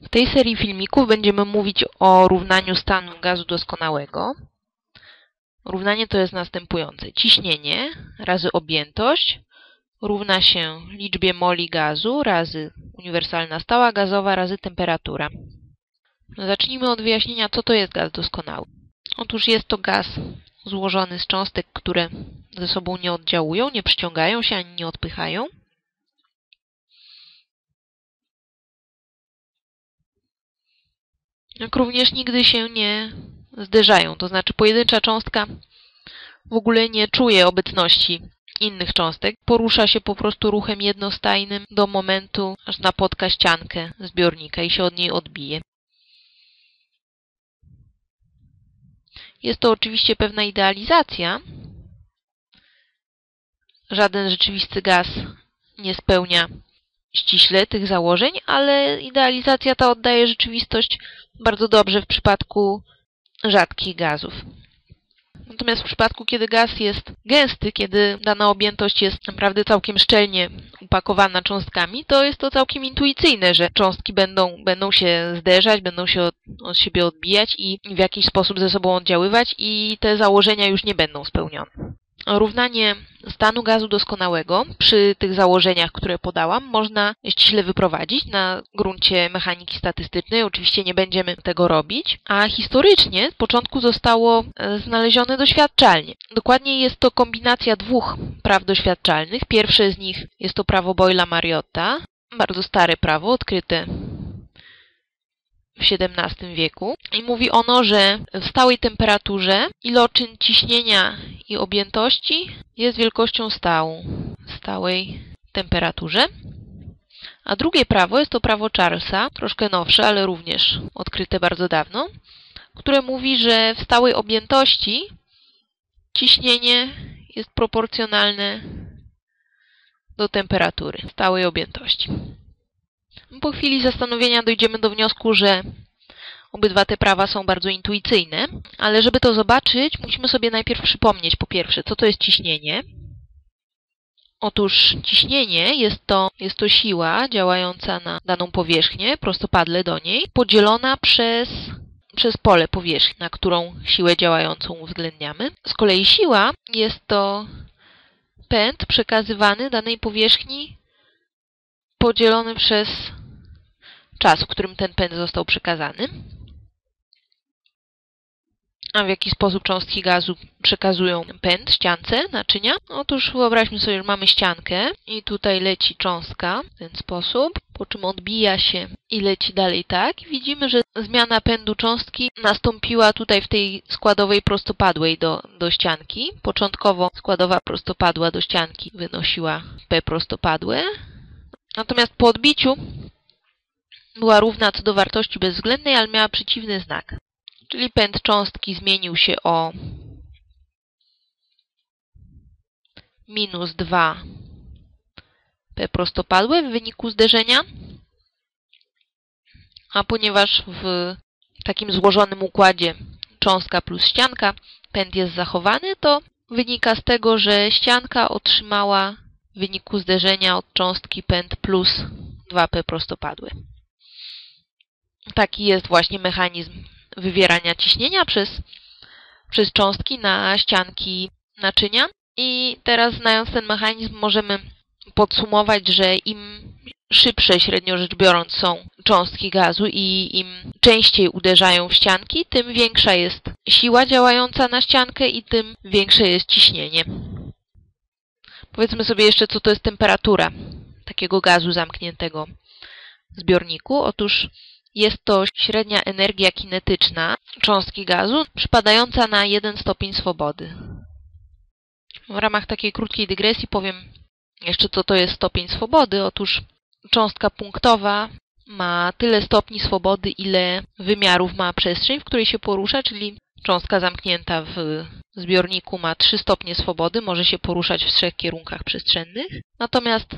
W tej serii filmików będziemy mówić o równaniu stanu gazu doskonałego. Równanie to jest następujące. Ciśnienie razy objętość równa się liczbie moli gazu razy uniwersalna stała gazowa razy temperatura. Zacznijmy od wyjaśnienia, co to jest gaz doskonały. Otóż jest to gaz złożony z cząstek, które ze sobą nie oddziałują, nie przyciągają się ani nie odpychają. Jak również nigdy się nie zderzają, to znaczy pojedyncza cząstka w ogóle nie czuje obecności innych cząstek, porusza się po prostu ruchem jednostajnym do momentu, aż napotka ściankę zbiornika i się od niej odbije. Jest to oczywiście pewna idealizacja. Żaden rzeczywisty gaz nie spełnia ściśle tych założeń, ale idealizacja ta oddaje rzeczywistość bardzo dobrze w przypadku rzadkich gazów. Natomiast w przypadku, kiedy gaz jest gęsty, kiedy dana objętość jest naprawdę całkiem szczelnie upakowana cząstkami, to jest to całkiem intuicyjne, że cząstki będą, będą się zderzać, będą się od, od siebie odbijać i w jakiś sposób ze sobą oddziaływać i te założenia już nie będą spełnione równanie stanu gazu doskonałego przy tych założeniach, które podałam, można ściśle wyprowadzić na gruncie mechaniki statystycznej. Oczywiście nie będziemy tego robić, a historycznie z początku zostało e, znalezione doświadczalnie. Dokładniej jest to kombinacja dwóch praw doświadczalnych. Pierwsze z nich jest to prawo Boyla-Mariotta, bardzo stare prawo, odkryte w XVII wieku i mówi ono, że w stałej temperaturze iloczyn ciśnienia i objętości jest wielkością stałą stałej temperaturze. A drugie prawo jest to prawo Charlesa, troszkę nowsze, ale również odkryte bardzo dawno, które mówi, że w stałej objętości ciśnienie jest proporcjonalne do temperatury stałej objętości. Po chwili zastanowienia dojdziemy do wniosku, że obydwa te prawa są bardzo intuicyjne, ale żeby to zobaczyć, musimy sobie najpierw przypomnieć po pierwsze, co to jest ciśnienie. Otóż ciśnienie jest to, jest to siła działająca na daną powierzchnię, prostopadle do niej, podzielona przez, przez pole powierzchni, na którą siłę działającą uwzględniamy. Z kolei siła jest to pęd przekazywany danej powierzchni podzielony przez czas, w którym ten pęd został przekazany. A w jaki sposób cząstki gazu przekazują pęd ściance naczynia? Otóż wyobraźmy sobie, że mamy ściankę i tutaj leci cząstka w ten sposób, po czym odbija się i leci dalej tak. Widzimy, że zmiana pędu cząstki nastąpiła tutaj w tej składowej prostopadłej do, do ścianki. Początkowo składowa prostopadła do ścianki wynosiła P prostopadłe, natomiast po odbiciu była równa co do wartości bezwzględnej, ale miała przeciwny znak. Czyli pęd cząstki zmienił się o minus 2 p prostopadłe w wyniku zderzenia. A ponieważ w takim złożonym układzie cząstka plus ścianka pęd jest zachowany, to wynika z tego, że ścianka otrzymała w wyniku zderzenia od cząstki pęd plus 2p prostopadłe. Taki jest właśnie mechanizm wywierania ciśnienia przez, przez cząstki na ścianki naczynia. I teraz znając ten mechanizm możemy podsumować, że im szybsze, średnio rzecz biorąc, są cząstki gazu i im częściej uderzają w ścianki, tym większa jest siła działająca na ściankę i tym większe jest ciśnienie. Powiedzmy sobie jeszcze, co to jest temperatura takiego gazu zamkniętego w zbiorniku. Otóż jest to średnia energia kinetyczna cząstki gazu przypadająca na 1 stopień swobody. W ramach takiej krótkiej dygresji powiem jeszcze, co to jest stopień swobody. Otóż cząstka punktowa ma tyle stopni swobody, ile wymiarów ma przestrzeń, w której się porusza, czyli cząstka zamknięta w zbiorniku ma 3 stopnie swobody, może się poruszać w trzech kierunkach przestrzennych. Natomiast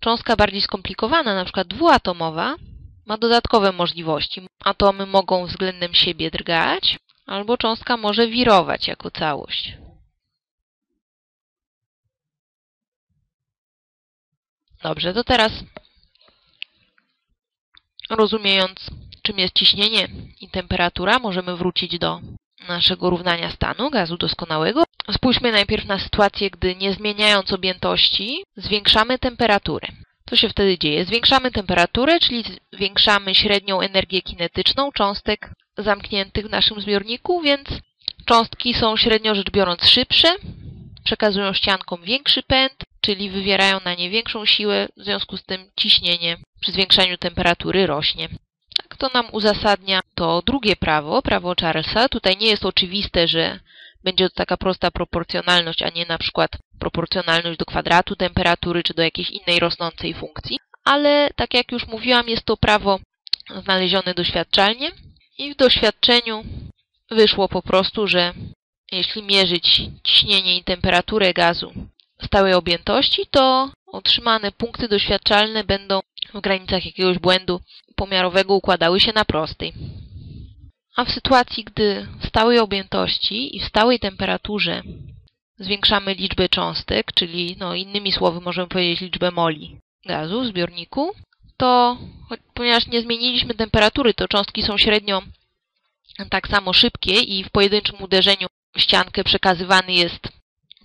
cząstka bardziej skomplikowana, na przykład dwuatomowa, ma dodatkowe możliwości. Atomy mogą względem siebie drgać, albo cząstka może wirować jako całość. Dobrze, to teraz Rozumiejąc, czym jest ciśnienie i temperatura, możemy wrócić do naszego równania stanu gazu doskonałego. Spójrzmy najpierw na sytuację, gdy nie zmieniając objętości zwiększamy temperaturę. Co się wtedy dzieje? Zwiększamy temperaturę, czyli zwiększamy średnią energię kinetyczną cząstek zamkniętych w naszym zbiorniku, więc cząstki są średnio rzecz biorąc szybsze, przekazują ściankom większy pęd, czyli wywierają na nie większą siłę, w związku z tym ciśnienie przy zwiększaniu temperatury rośnie. Tak to nam uzasadnia to drugie prawo, prawo Charlesa. Tutaj nie jest oczywiste, że będzie to taka prosta proporcjonalność, a nie na przykład proporcjonalność do kwadratu temperatury czy do jakiejś innej rosnącej funkcji. Ale tak jak już mówiłam, jest to prawo znalezione doświadczalnie i w doświadczeniu wyszło po prostu, że jeśli mierzyć ciśnienie i temperaturę gazu stałej objętości, to otrzymane punkty doświadczalne będą w granicach jakiegoś błędu pomiarowego układały się na prostej. A w sytuacji, gdy w stałej objętości i w stałej temperaturze zwiększamy liczbę cząstek, czyli no, innymi słowy możemy powiedzieć liczbę moli gazu w zbiorniku, to ponieważ nie zmieniliśmy temperatury, to cząstki są średnio tak samo szybkie i w pojedynczym uderzeniu w ściankę przekazywany jest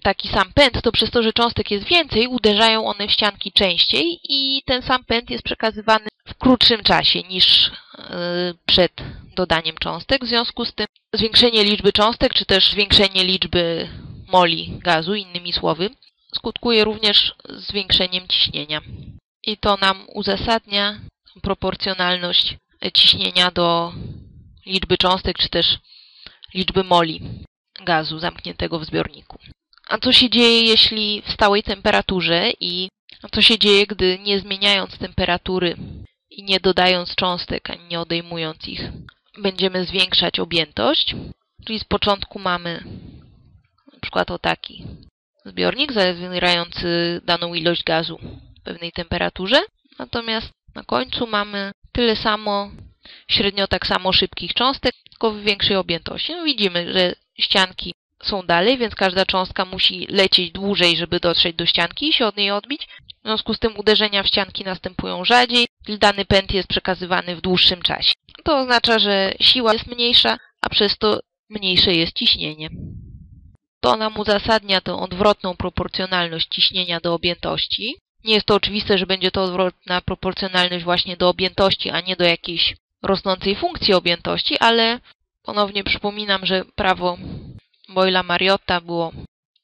taki sam pęd, to przez to, że cząstek jest więcej, uderzają one w ścianki częściej i ten sam pęd jest przekazywany w krótszym czasie niż e, przed dodaniem cząstek. W związku z tym zwiększenie liczby cząstek, czy też zwiększenie liczby moli gazu, innymi słowy, skutkuje również zwiększeniem ciśnienia. I to nam uzasadnia proporcjonalność ciśnienia do liczby cząstek, czy też liczby moli gazu zamkniętego w zbiorniku. A co się dzieje, jeśli w stałej temperaturze i co się dzieje, gdy nie zmieniając temperatury i nie dodając cząstek, ani nie odejmując ich, będziemy zwiększać objętość. Czyli z początku mamy przykład o taki zbiornik zawierający daną ilość gazu w pewnej temperaturze. Natomiast na końcu mamy tyle samo, średnio tak samo szybkich cząstek, tylko w większej objętości. No widzimy, że ścianki są dalej, więc każda cząstka musi lecieć dłużej, żeby dotrzeć do ścianki i się od niej odbić. W związku z tym uderzenia w ścianki następują rzadziej, dany pęd jest przekazywany w dłuższym czasie. To oznacza, że siła jest mniejsza, a przez to mniejsze jest ciśnienie. To nam uzasadnia tę odwrotną proporcjonalność ciśnienia do objętości. Nie jest to oczywiste, że będzie to odwrotna proporcjonalność właśnie do objętości, a nie do jakiejś rosnącej funkcji objętości, ale ponownie przypominam, że prawo Boyla Mariotta było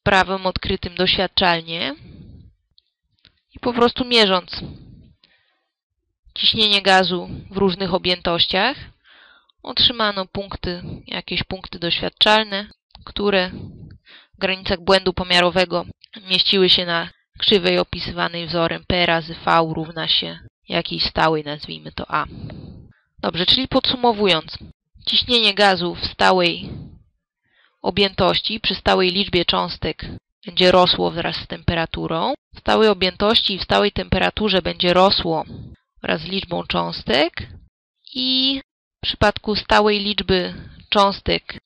prawem odkrytym doświadczalnie i po prostu mierząc ciśnienie gazu w różnych objętościach otrzymano punkty, jakieś punkty doświadczalne, które granicach błędu pomiarowego mieściły się na krzywej opisywanej wzorem P razy V równa się jakiejś stałej, nazwijmy to A. Dobrze, czyli podsumowując, ciśnienie gazu w stałej objętości przy stałej liczbie cząstek będzie rosło wraz z temperaturą. W stałej objętości i w stałej temperaturze będzie rosło wraz z liczbą cząstek i w przypadku stałej liczby cząstek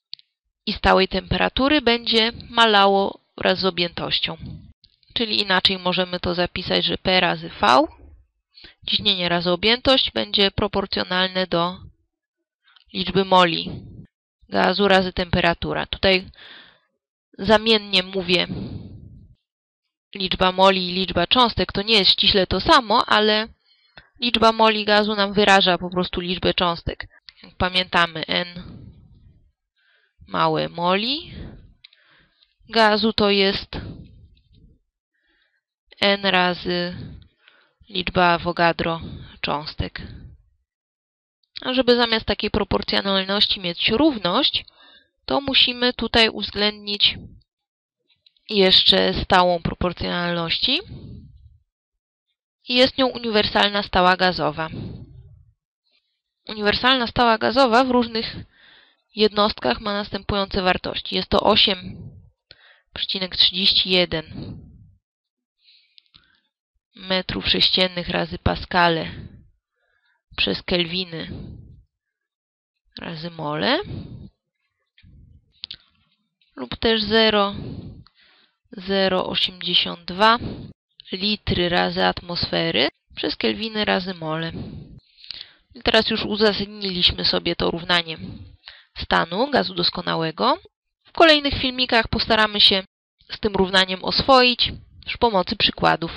i stałej temperatury będzie malało wraz z objętością. Czyli inaczej możemy to zapisać, że P razy V, ciśnienie razy objętość, będzie proporcjonalne do liczby moli gazu razy temperatura. Tutaj zamiennie mówię liczba moli i liczba cząstek. To nie jest ściśle to samo, ale liczba moli gazu nam wyraża po prostu liczbę cząstek. Jak pamiętamy, n małe moli gazu to jest n razy liczba Avogadro cząstek. A żeby zamiast takiej proporcjonalności mieć równość, to musimy tutaj uwzględnić jeszcze stałą proporcjonalności. I jest nią uniwersalna stała gazowa. Uniwersalna stała gazowa w różnych jednostkach ma następujące wartości. Jest to 8,31 metrów sześciennych razy paskale przez kelwiny razy mole lub też 0,082 litry razy atmosfery przez kelwiny razy mole. I teraz już uzasadniliśmy sobie to równanie stanu gazu doskonałego. W kolejnych filmikach postaramy się z tym równaniem oswoić przy pomocy przykładów.